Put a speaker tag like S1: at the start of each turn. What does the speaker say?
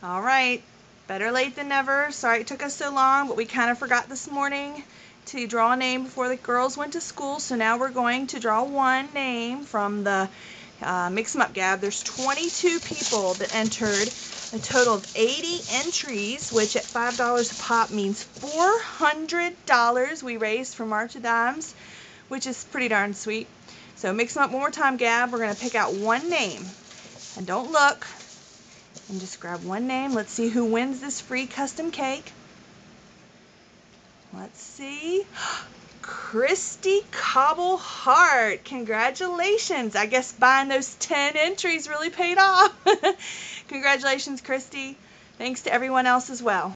S1: All right, better late than never. Sorry it took us so long, but we kind of forgot this morning to draw a name before the girls went to school. So now we're going to draw one name from the uh, Mix 'em Up Gab. There's 22 people that entered a total of 80 entries, which at $5 a pop means $400 we raised for March of Dimes, which is pretty darn sweet. So mix them up one more time, Gab. We're going to pick out one name. And don't look, and just grab one name. Let's see who wins this free custom cake. Let's see. Christy Cobble Hart. Congratulations. I guess buying those 10 entries really paid off. Congratulations, Christy. Thanks to everyone else as well.